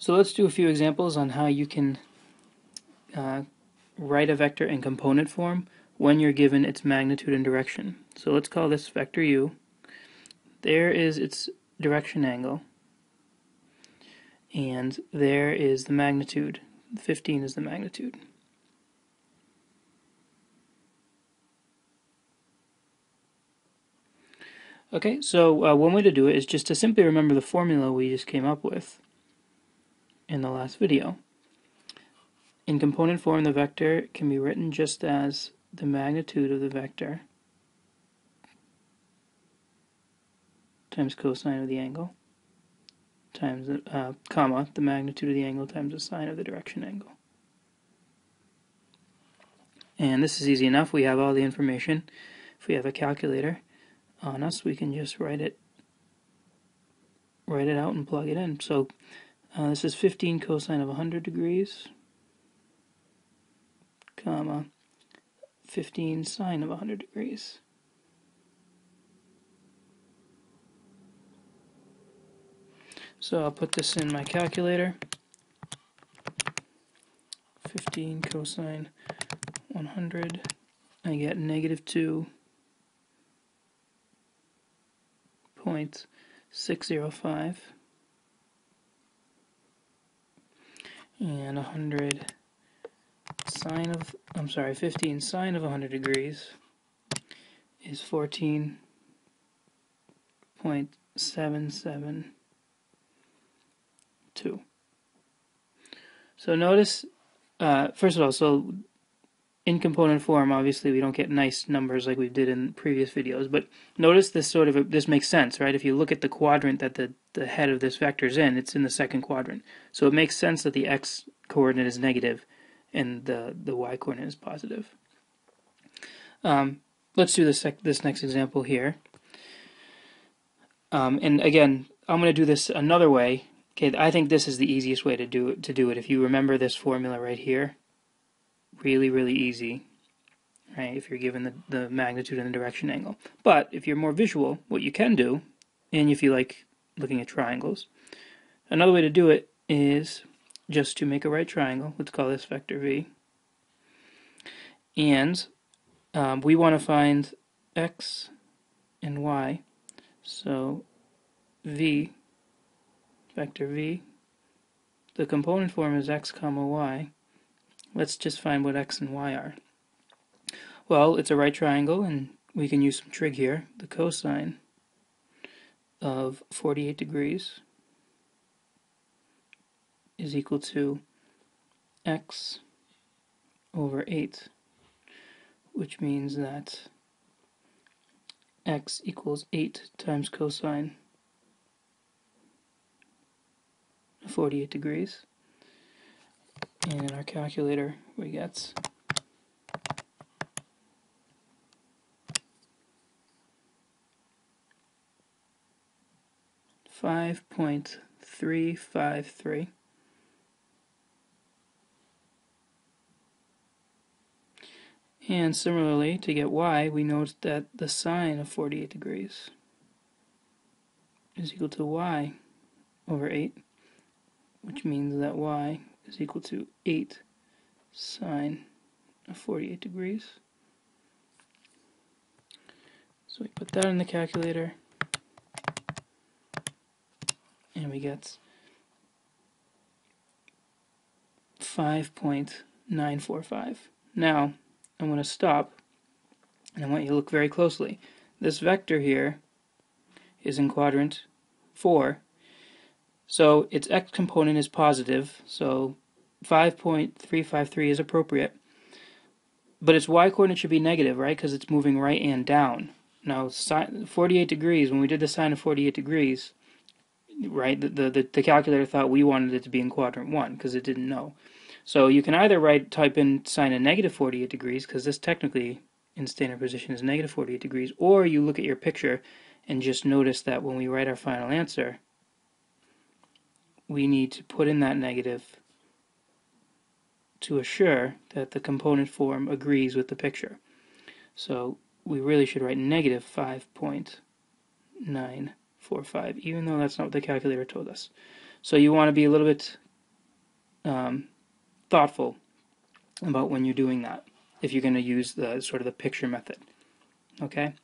So let's do a few examples on how you can uh, write a vector in component form when you're given its magnitude and direction. So let's call this vector u. There is its direction angle. And there is the magnitude. 15 is the magnitude. Okay, so uh, one way to do it is just to simply remember the formula we just came up with in the last video. In component form, the vector can be written just as the magnitude of the vector times cosine of the angle times, uh, comma, the magnitude of the angle times the sine of the direction angle. And this is easy enough. We have all the information. If we have a calculator on us, we can just write it write it out and plug it in. So uh, this is 15 cosine of 100 degrees, comma, 15 sine of 100 degrees. So I'll put this in my calculator. 15 cosine 100, I get negative 2.605 and 100 sine of, I'm sorry, 15 sine of 100 degrees is 14.772. So notice, uh, first of all, so in component form, obviously we don't get nice numbers like we did in previous videos, but notice this sort of, this makes sense, right? If you look at the quadrant that the, the head of this vector is in, it's in the second quadrant. So it makes sense that the x coordinate is negative and the, the y coordinate is positive. Um, let's do this, this next example here. Um, and again, I'm going to do this another way. Okay, I think this is the easiest way to do to do it. If you remember this formula right here, really, really easy, right, if you're given the, the magnitude and the direction angle. But if you're more visual, what you can do, and if you like looking at triangles, another way to do it is just to make a right triangle. Let's call this vector v. And um, we want to find x and y. So v, vector v, the component form is x comma y. Let's just find what x and y are. Well, it's a right triangle, and we can use some trig here. The cosine of 48 degrees is equal to x over 8, which means that x equals 8 times cosine of 48 degrees. And in our calculator, we get five point three five three. And similarly, to get y, we note that the sine of 48 degrees is equal to y over 8, which means that y is equal to 8 sine of 48 degrees. So we put that in the calculator, and we get 5.945. Now, I'm going to stop, and I want you to look very closely. This vector here is in quadrant 4, so its x component is positive, so 5.353 is appropriate. But its y coordinate should be negative, right? Because it's moving right and down. Now, 48 degrees, when we did the sine of 48 degrees, right, the, the, the calculator thought we wanted it to be in quadrant 1 because it didn't know. So you can either write type in sine of negative 48 degrees, because this technically in standard position is negative 48 degrees, or you look at your picture and just notice that when we write our final answer, we need to put in that negative to assure that the component form agrees with the picture. So we really should write negative 5.945, even though that's not what the calculator told us. So you want to be a little bit um, thoughtful about when you're doing that if you're going to use the sort of the picture method. Okay?